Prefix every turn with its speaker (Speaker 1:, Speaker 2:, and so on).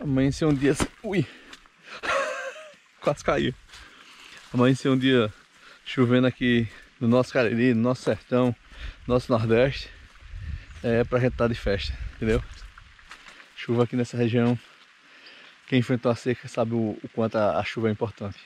Speaker 1: Amanheceu um dia. Ui! Quase caiu. Amanheceu um dia chovendo aqui no nosso Cariri, no nosso sertão, nosso Nordeste. É pra gente estar de festa, entendeu? Chuva aqui nessa região. Quem enfrentou a seca sabe o, o quanto a, a chuva é importante.